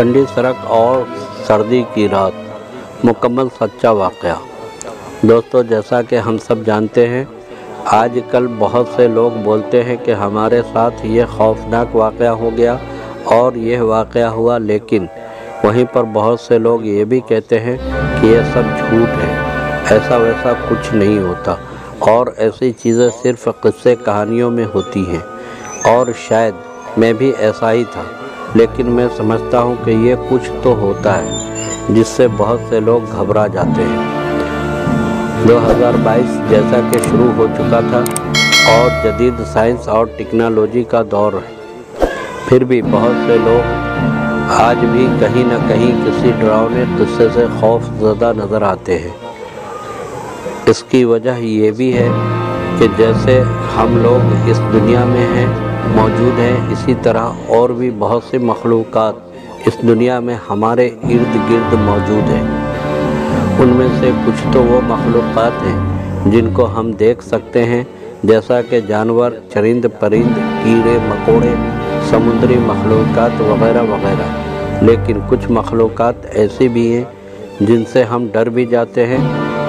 ठंडी सड़क और सर्दी की रात। मुकम्मल सच्चा वाक़ दोस्तों, जैसा कि हम सब जानते हैं, आजकल बहुत से लोग बोलते हैं कि हमारे साथ ये खौफनाक वाक़ हो गया और यह वाक़ हुआ, लेकिन वहीं पर बहुत से लोग ये भी कहते हैं कि यह सब झूठ है। ऐसा वैसा कुछ नहीं होता और ऐसी चीज़ें सिर्फ़ किस्से कहानियों में होती हैं। और शायद मैं भी ऐसा ही था। लेकिन मैं समझता हूँ कि ये कुछ तो होता है, जिससे बहुत से लोग घबरा जाते हैं। 2022 जैसा कि शुरू हो चुका था, और जदीद साइंस और टेक्नोलॉजी का दौर है। फिर भी बहुत से लोग आज भी कहीं ना कहीं किसी डरावने किस्से से खौफ ज़्यादा नज़र आते हैं। इसकी वजह ये भी है कि जैसे हम लोग इस दुनिया में हैं मौजूद हैं। इसी तरह और भी बहुत से मखलूक इस दुनिया में हमारे इर्द गिर्द मौजूद हैं। उनमें से कुछ तो वो मखलूक हैं जिनको हम देख सकते हैं, जैसा कि जानवर, चरिंद, परिंद, कीड़े, मकोड़े, समुद्री मखलूक वगैरह वगैरह। लेकिन कुछ मखलूक ऐसी भी हैं जिनसे हम डर भी जाते हैं,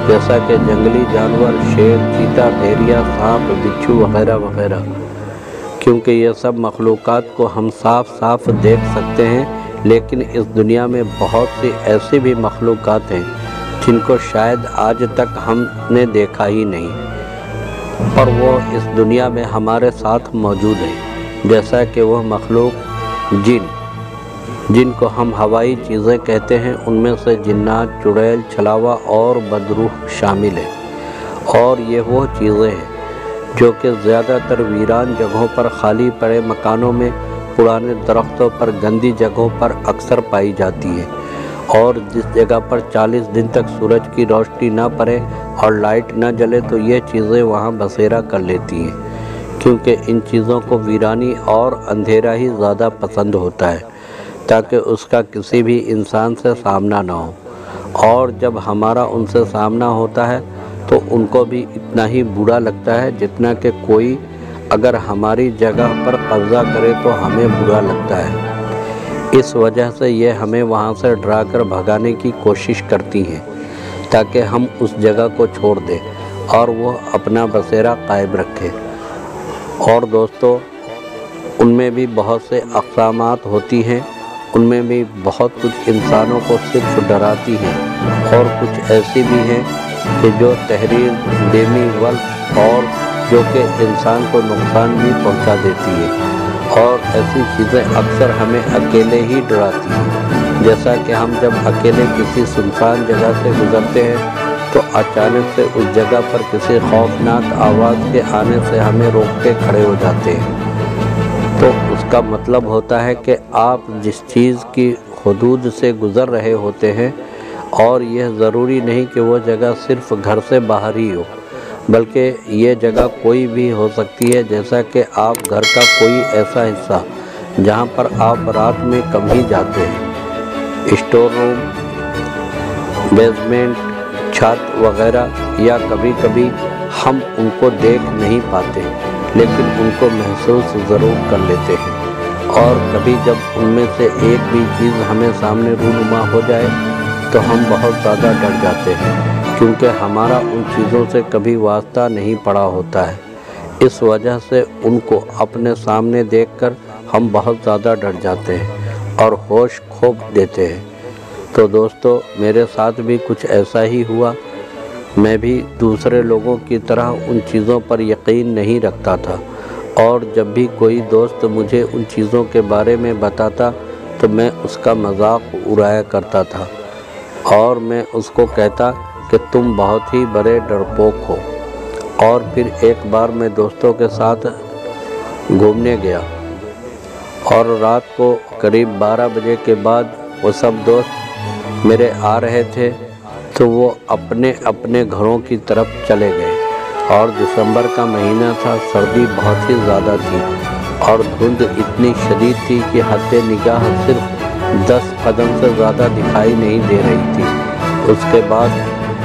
जैसा कि जंगली जानवर, शेर, चीता, भेड़िया, सांप, बिच्छू वगैरह वगैरह। क्योंकि ये सब मखलूक़ात को हम साफ़ साफ़ देख सकते हैं, लेकिन इस दुनिया में बहुत सी ऐसी भी मखलूक़ात हैं, जिनको शायद आज तक हमने देखा ही नहीं। पर वो इस दुनिया में हमारे साथ मौजूद हैं, जैसा कि वह मखलूक जिन, जिनको हम हवाई चीज़ें कहते हैं, उनमें से जिन्नात, चुड़ैल, छलावा और बदरूह शामिल है। और ये वो चीज़ें हैं जो कि ज़्यादातर वीरान जगहों पर खाली पड़े मकानों में पुराने दरख्तों पर गंदी जगहों पर अक्सर पाई जाती है और जिस जगह पर 40 दिन तक सूरज की रोशनी ना पड़े और लाइट ना जले तो ये चीज़ें वहाँ बसेरा कर लेती हैं, क्योंकि इन चीज़ों को वीरानी और अंधेरा ही ज़्यादा पसंद होता है, ताकि उसका किसी भी इंसान से सामना ना हो। और जब हमारा उनसे सामना होता है तो उनको भी इतना ही बुरा लगता है जितना कि कोई अगर हमारी जगह पर कब्ज़ा करे तो हमें बुरा लगता है। इस वजह से ये हमें वहाँ से डरा कर भगाने की कोशिश करती हैं, ताकि हम उस जगह को छोड़ दें और वो अपना बसेरा कायम रखें। और दोस्तों, उनमें भी बहुत से अकसाम होती हैं, उनमें भी बहुत कुछ इंसानों को सिर्फ़ डराती हैं और कुछ ऐसी भी हैं कि जो तहरीर देमी वल और जो कि इंसान को नुकसान भी पहुँचा देती है। और ऐसी चीज़ें अक्सर हमें अकेले ही डराती हैं। जैसा कि हम जब अकेले किसी सुनसान जगह से गुज़रते हैं तो अचानक से उस जगह पर किसी खौफनाक आवाज़ के आने से हमें रोक के खड़े हो जाते हैं। तो उसका मतलब होता है कि आप जिस चीज़ की हदूद से गुज़र रहे होते हैं और यह ज़रूरी नहीं कि वो जगह सिर्फ़ घर से बाहर ही हो, बल्कि ये जगह कोई भी हो सकती है, जैसा कि आप घर का कोई ऐसा हिस्सा, जहाँ पर आप रात में कम ही जाते हैं। स्टोर रूम, बेसमेंट, छत वगैरह, या कभी कभी हम उनको देख नहीं पाते, लेकिन उनको महसूस ज़रूर कर लेते हैं। और कभी जब उनमें से एक भी चीज़ हमें सामने रूनुमा हो जाए तो हम बहुत ज़्यादा डर जाते हैं, क्योंकि हमारा उन चीज़ों से कभी वास्ता नहीं पड़ा होता है। इस वजह से उनको अपने सामने देखकर हम बहुत ज़्यादा डर जाते हैं और होश खो देते हैं। तो दोस्तों, मेरे साथ भी कुछ ऐसा ही हुआ। मैं भी दूसरे लोगों की तरह उन चीज़ों पर यकीन नहीं रखता था। और जब भी कोई दोस्त मुझे उन चीज़ों के बारे में बताता तो मैं उसका मज़ाक उड़ाया करता था। और मैं उसको कहता कि तुम बहुत ही बड़े डरपोक हो। और फिर एक बार मैं दोस्तों के साथ घूमने गया। और रात को करीब 12 बजे के बाद वो सब दोस्त मेरे आ रहे थे तो वो अपने अपने घरों की तरफ़ चले गए। और दिसंबर का महीना था, सर्दी बहुत ही ज़्यादा थी। और धुंध इतनी शदीद थी कि हद निगाह सिर्फ़ दस कदम से ज़्यादा दिखाई नहीं दे रही थी। उसके बाद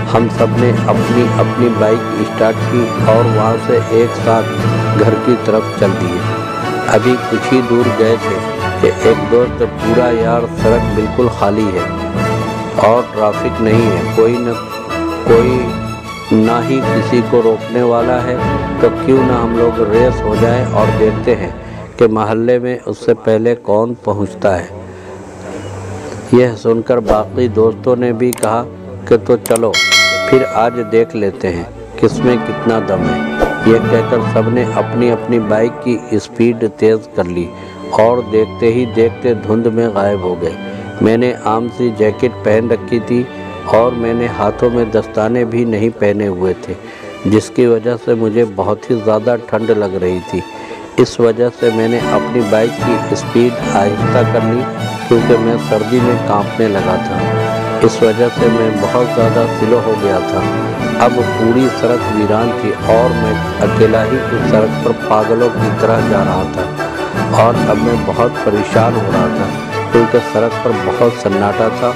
हम सबने अपनी अपनी बाइक स्टार्ट की और वहाँ से एक साथ घर की तरफ़ चल दिए। अभी कुछ ही दूर गए थे कि एक दोस्त पूरा यार सड़क बिल्कुल खाली है और ट्रैफ़िक नहीं है। कोई न, कोई ना ही किसी को रोकने वाला है। तो क्यों ना हम लोग रेस हो जाए और देखते हैं कि मोहल्ले में उससे पहले कौन पहुँचता है। यह सुनकर बाकी दोस्तों ने भी कहा कि तो चलो, फिर आज देख लेते हैं किसमें कितना दम है। यह कहकर सबने अपनी अपनी बाइक की स्पीड तेज़ कर ली और देखते ही देखते धुंध में गायब हो गए। मैंने आम सी जैकेट पहन रखी थी और मैंने हाथों में दस्ताने भी नहीं पहने हुए थे, जिसकी वजह से मुझे बहुत ही ज़्यादा ठंड लग रही थी। इस वजह से मैंने अपनी बाइक की स्पीड आहिस्ता कर ली क्योंकि मैं सर्दी में कांपने लगा था। इस वजह से मैं बहुत ज़्यादा सिलो हो गया था। अब पूरी सड़क वीरान थी और मैं अकेला ही उस सड़क पर पागलों की तरह जा रहा था। और अब मैं बहुत परेशान हो रहा था, क्योंकि सड़क पर बहुत सन्नाटा था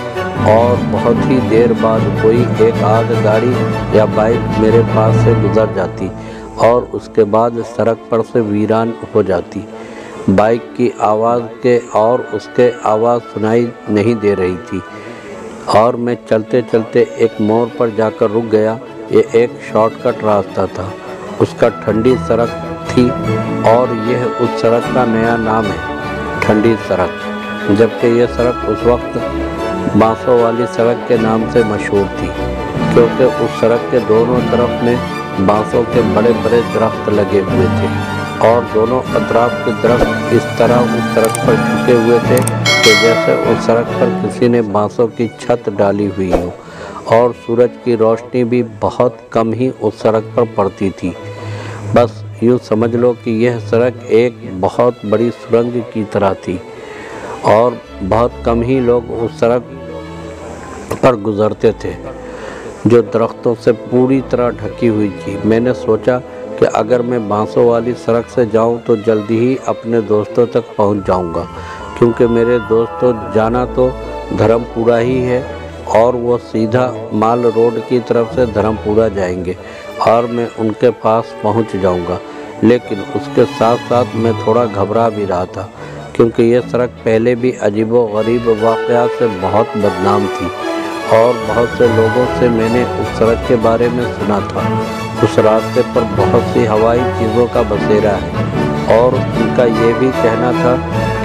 और बहुत ही देर बाद कोई एक आध गाड़ी या बाइक मेरे पास से गुजर जाती और उसके बाद सड़क पर से वीरान हो जाती। बाइक की आवाज़ के और उसके आवाज़ सुनाई नहीं दे रही थी। और मैं चलते चलते एक मोड़ पर जाकर रुक गया। ये एक शॉर्टकट रास्ता था। उसका ठंडी सड़क थी और यह उस सड़क का नया नाम है, ठंडी सड़क। जबकि यह सड़क उस वक्त बांसों वाली सड़क के नाम से मशहूर थी, क्योंकि उस सड़क के दोनों तरफ़ में बांसों के बड़े बड़े दरख्त लगे हुए थे। और दोनों अतराफ के दरख्त इस तरह उस सड़क पर झुके हुए थे कि जैसे उस सड़क पर किसी ने बांसों की छत डाली हुई हो। और सूरज की रोशनी भी बहुत कम ही उस सड़क पर पड़ती थी। बस यूँ समझ लो कि यह सड़क एक बहुत बड़ी सुरंग की तरह थी और बहुत कम ही लोग उस सड़क पर गुज़रते थे, जो दरख्तों से पूरी तरह ढकी हुई थी। मैंने सोचा कि अगर मैं बांसों वाली सड़क से जाऊँ तो जल्दी ही अपने दोस्तों तक पहुँच जाऊँगा। क्योंकि मेरे दोस्तों जाना तो धर्मपुरा ही है और वो सीधा माल रोड की तरफ़ से धर्मपुरा जाएँगे और मैं उनके पास पहुँच जाऊँगा। लेकिन उसके साथ साथ मैं थोड़ा घबरा भी रहा था, क्योंकि ये सड़क पहले भी अजीब गरीब वाक़ात से बहुत बदनाम थी। और बहुत से लोगों से मैंने उस सड़क के बारे में सुना था। उस रास्ते पर बहुत सी हवाई चीज़ों का बसेरा है और उनका ये भी कहना था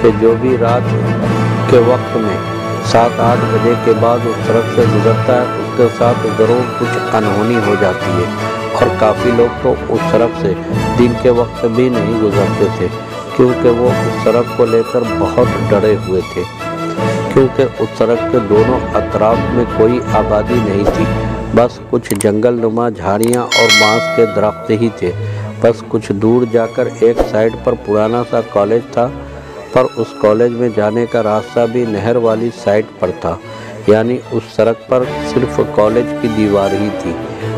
कि जो भी रात के वक्त में सात आठ बजे के बाद उस सड़क से गुजरता है, उसके साथ ज़रूर कुछ अनहोनी हो जाती है। और काफ़ी लोग तो उस सड़क से दिन के वक्त भी नहीं गुजरते थे, क्योंकि वो उस सड़क को लेकर बहुत डरे हुए थे। क्योंकि उस सड़क के दोनों अतराफ में कोई आबादी नहीं थी। बस कुछ जंगल नुमा झाड़ियाँ और बाँस के दरख्त ही थे। बस कुछ दूर जाकर एक साइड पर पुराना सा कॉलेज था, पर उस कॉलेज में जाने का रास्ता भी नहर वाली साइड पर था। यानी उस सड़क पर सिर्फ़ कॉलेज की दीवार ही थी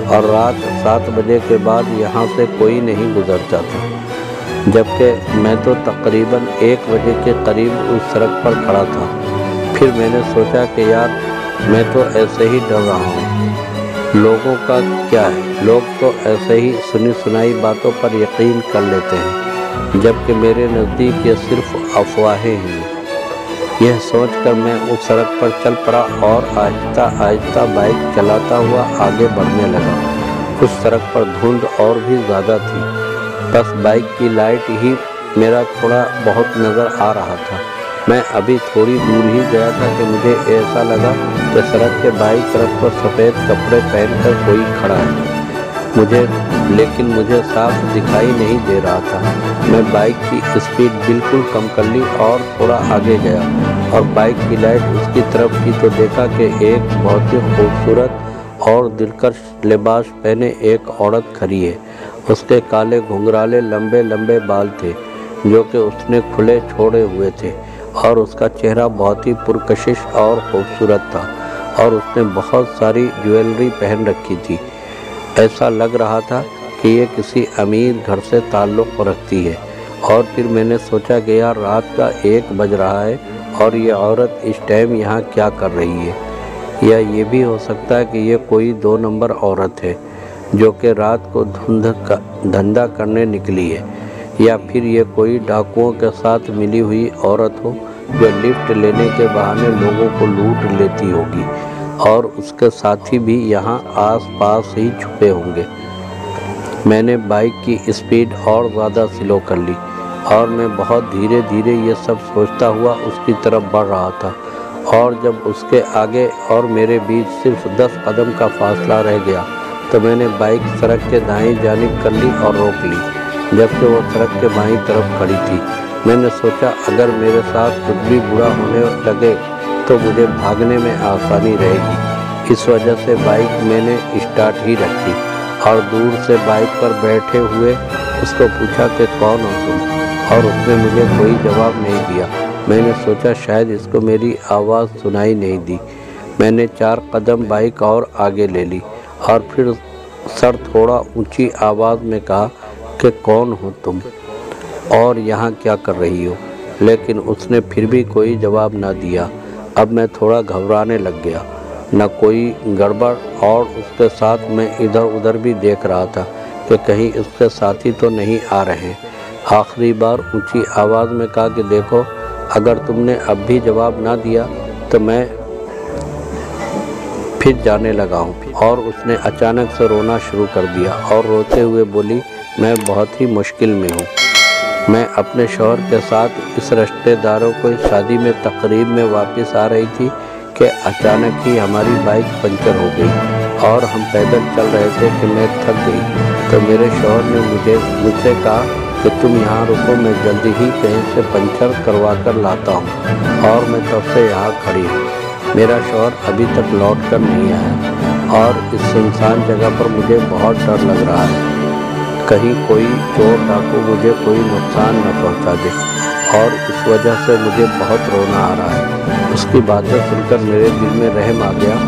और रात सात बजे के बाद यहाँ से कोई नहीं गुजरता था। जबकि मैं तो तकरीबन एक बजे के करीब उस सड़क पर खड़ा था। फिर मैंने सोचा कि यार, मैं तो ऐसे ही डर रहा हूँ। लोगों का क्या है? लोग तो ऐसे ही सुनी सुनाई बातों पर यकीन कर लेते हैं, जबकि मेरे नज़दीक ये सिर्फ़ अफवाहें हैं। यह सोचकर मैं उस सड़क पर चल पड़ा और आहिस्ता आहिस्ता बाइक चलाता हुआ आगे बढ़ने लगा। उस सड़क पर धुंध और भी ज़्यादा थी। बस बाइक की लाइट ही मेरा थोड़ा बहुत नज़र आ रहा था। मैं अभी थोड़ी दूर ही गया था कि मुझे ऐसा लगा कि सड़क के बाई तरफ़ पर सफ़ेद कपड़े पहनकर कोई खड़ा है। मुझे, लेकिन मुझे साफ़ दिखाई नहीं दे रहा था। मैं बाइक की स्पीड बिल्कुल कम कर ली और थोड़ा आगे गया और बाइक की लाइट उसकी तरफ़ की तो देखा कि एक बहुत ही खूबसूरत और दिलकश लिबास पहने एक औरत खड़ी है। उसके काले घुंघराले लंबे लंबे बाल थे, जो कि उसने खुले छोड़े हुए थे। और उसका चेहरा बहुत ही पुरकशिश और खूबसूरत था और उसने बहुत सारी ज्वेलरी पहन रखी थी। ऐसा लग रहा था कि ये किसी अमीर घर से ताल्लुक़ रखती है। और फिर मैंने सोचा कि यार, रात का एक बज रहा है और ये औरत इस टाइम यहाँ क्या कर रही है? या ये भी हो सकता है कि ये कोई दो नंबर औरत है, जो कि रात को धुंध का धंधा करने निकली है। या फिर ये कोई डाकुओं के साथ मिली हुई औरत हो, जो लिफ्ट लेने के बहाने लोगों को लूट लेती होगी और उसके साथी भी यहाँ आस पास ही छुपे होंगे। मैंने बाइक की स्पीड और ज़्यादा स्लो कर ली और मैं बहुत धीरे धीरे ये सब सोचता हुआ उसकी तरफ़ बढ़ रहा था और जब उसके आगे और मेरे बीच सिर्फ़ दस कदम का फासला रह गया तो मैंने बाइक सड़क के दाएँ जानिब कर ली और रोक ली। जबकि वो सड़क के बाईं तरफ़ खड़ी थी। मैंने सोचा, अगर मेरे साथ कुछ भी बुरा होने लगे तो मुझे भागने में आसानी रहेगी। इस वजह से बाइक मैंने स्टार्ट ही रखी और दूर से बाइक पर बैठे हुए उसको पूछा कि कौन हो तुम? और उसने मुझे कोई जवाब नहीं दिया। मैंने सोचा, शायद इसको मेरी आवाज़ सुनाई नहीं दी। मैंने चार कदम बाइक और आगे ले ली और फिर सर थोड़ा ऊँची आवाज़ में कहा कि कौन हो तुम? और यहाँ क्या कर रही हो? लेकिन उसने फिर भी कोई जवाब ना दिया। अब मैं थोड़ा घबराने लग गया। न कोई गड़बड़ और उसके साथ मैं इधर उधर भी देख रहा था कि कहीं उसके साथी तो नहीं आ रहे। आखिरी बार ऊँची आवाज़ में कहा कि देखो, अगर तुमने अब भी जवाब ना दिया तो मैं फिर जाने लगा हूँ। और उसने अचानक से रोना शुरू कर दिया और रोते हुए बोली मैं बहुत ही मुश्किल में हूँ। मैं अपने शोहर के साथ इस रिश्तेदारों को शादी में तकरीब में वापस आ रही थी कि अचानक ही हमारी बाइक पंचर हो गई और हम पैदल चल रहे थे कि मैं थक गई। तो मेरे शोहर ने मुझे, मुझसे कहा कि तुम यहाँ रुको, मैं जल्दी ही कहीं से पंचर करवा कर लाता हूँ और मैं तब से यहाँ खड़ी हूँ। मेरा शौहर अभी तक लौट कर नहीं आया और इस सुनसान जगह पर मुझे बहुत डर लग रहा है। कहीं कोई चोर डाकू मुझे कोई नुकसान न पहुँचा दे और इस वजह से मुझे बहुत रोना आ रहा है। उसकी बातें सुनकर मेरे दिल में रहम आ गया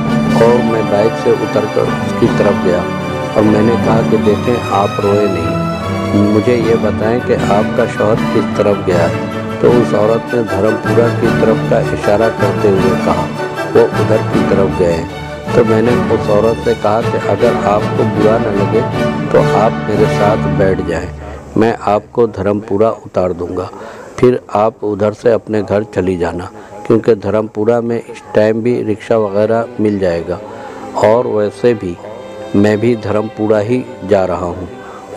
और मैं बाइक से उतरकर उसकी तरफ़ गया और मैंने कहा कि देखें, आप रोए नहीं। मुझे ये बताएँ कि आपका शौहर किस तरफ़ गया है? तो उस औरत ने धर्मपुरा की तरफ़ का इशारा करते हुए कहा, वो उधर की तरफ़ गए। तो मैंने उस औरत से कहा कि अगर आपको बुरा न लगे तो आप मेरे साथ बैठ जाएँ। मैं आपको धर्मपुरा उतार दूँगा। फिर आप उधर से अपने घर चली जाना, क्योंकि धर्मपुरा में इस टाइम भी रिक्शा वगैरह मिल जाएगा। और वैसे भी मैं भी धर्मपुरा ही जा रहा हूँ।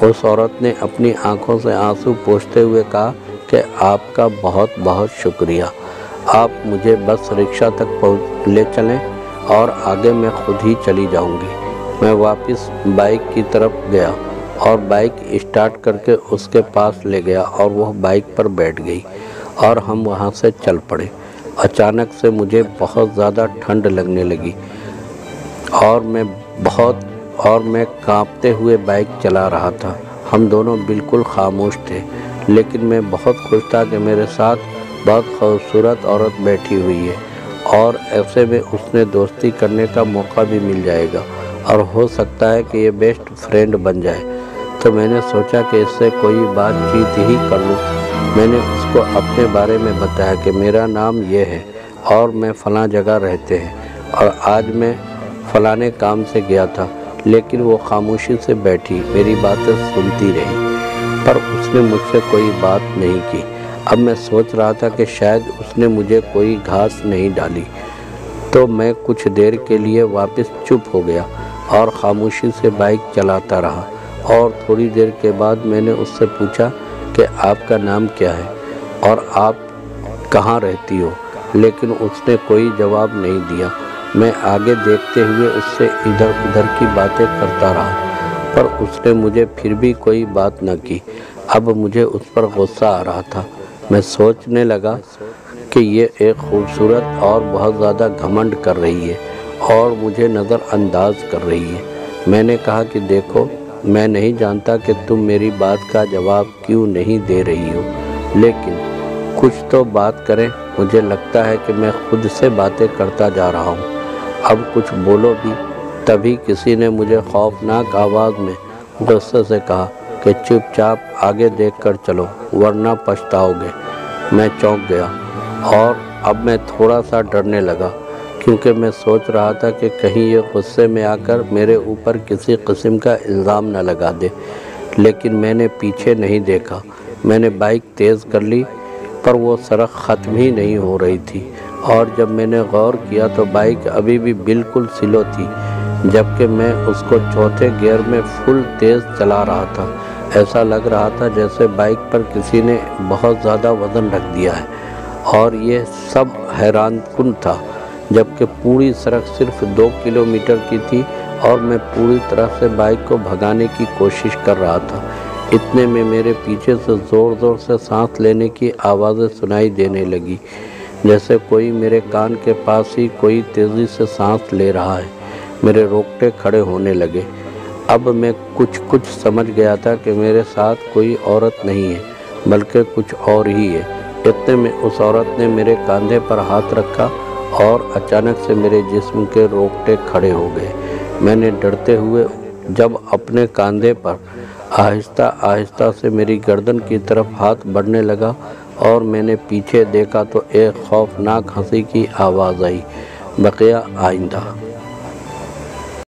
उस औरत ने अपनी आँखों से आँसू पोछते हुए कहा कि आपका बहुत बहुत शुक्रिया। आप मुझे बस रिक्शा तक पहुँच ले चलें। और आगे मैं खुद ही चली जाऊँगी। मैं वापस बाइक की तरफ़ गया और बाइक स्टार्ट करके उसके पास ले गया और वह बाइक पर बैठ गई और हम वहाँ से चल पड़े। अचानक से मुझे बहुत ज़्यादा ठंड लगने लगी और मैं बहुत और मैं कांपते हुए बाइक चला रहा था। हम दोनों बिल्कुल खामोश थे, लेकिन मैं बहुत खुश था कि मेरे साथ बहुत खूबसूरत औरत बैठी हुई है। और ऐसे में उसने दोस्ती करने का मौका भी मिल जाएगा। और हो सकता है कि ये बेस्ट फ्रेंड बन जाए। तो मैंने सोचा कि इससे कोई बातचीत ही कर लूँ। मैंने उसको अपने बारे में बताया कि मेरा नाम ये है और मैं फ़लाँ जगह रहते हैं और आज मैं फ़लाने काम से गया था, लेकिन वो खामोशी से बैठी, मेरी बातें सुनती रही, पर उसने मुझसे कोई बात नहीं की। अब मैं सोच रहा था कि शायद उसने मुझे कोई घास नहीं डाली। तो मैं कुछ देर के लिए वापस चुप हो गया और ख़ामोशी से बाइक चलाता रहा और थोड़ी देर के बाद मैंने उससे पूछा कि आपका नाम क्या है और आप कहाँ रहती हो? लेकिन उसने कोई जवाब नहीं दिया। मैं आगे देखते हुए उससे इधर उधर की बातें करता रहा, पर उसने मुझे फिर भी कोई बात न की। अब मुझे उस पर गुस्सा आ रहा था। मैं सोचने लगा कि ये एक खूबसूरत और बहुत ज़्यादा घमंड कर रही है और मुझे नज़रअंदाज कर रही है। मैंने कहा कि देखो, मैं नहीं जानता कि तुम मेरी बात का जवाब क्यों नहीं दे रही हो, लेकिन कुछ तो बात करें, मुझे लगता है कि मैं खुद से बातें करता जा रहा हूँ। अब कुछ बोलो भी, तभी किसी ने मुझे खौफनाक आवाज़ में गुस्से से कहा कि चुपचाप आगे देखकर चलो, वरना पछताओगे। मैं चौंक गया और अब मैं थोड़ा सा डरने लगा, क्योंकि मैं सोच रहा था कि कहीं ये गुस्से में आकर मेरे ऊपर किसी किस्म का इल्ज़ाम न लगा दे। लेकिन मैंने पीछे नहीं देखा। मैंने बाइक तेज़ कर ली, पर वो सड़क ख़त्म ही नहीं हो रही थी। और जब मैंने गौर किया तो बाइक अभी भी बिल्कुल सिलो थी, जबकि मैं उसको चौथे गियर में फुल तेज़ चला रहा था। ऐसा लग रहा था जैसे बाइक पर किसी ने बहुत ज़्यादा वज़न रख दिया है। और ये सब हैरान कन था, जबकि पूरी सड़क सिर्फ़ दो किलोमीटर की थी और मैं पूरी तरह से बाइक को भगाने की कोशिश कर रहा था। इतने में मेरे पीछे से ज़ोर ज़ोर से सांस लेने की आवाज़ें सुनाई देने लगी, जैसे कोई मेरे कान के पास ही कोई तेज़ी से सांस ले रहा है। मेरे रोकटे खड़े होने लगे। अब मैं कुछ कुछ समझ गया था कि मेरे साथ कोई औरत नहीं है, बल्कि कुछ और ही है। इतने में उस औरत ने मेरे कंधे पर हाथ रखा और अचानक से मेरे जिस्म के रोकटे खड़े हो गए। मैंने डरते हुए जब अपने कंधे पर आहिस्ता आहिस्ता से मेरी गर्दन की तरफ़ हाथ बढ़ने लगा और मैंने पीछे देखा तो एक खौफनाक हँसी की आवाज़ आई, बकिया आइंदा।